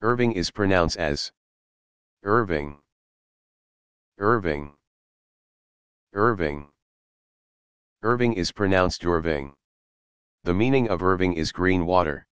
Irving is pronounced as Irving. Irving. Irving. Irving is pronounced Irving. The meaning of Irving is green water.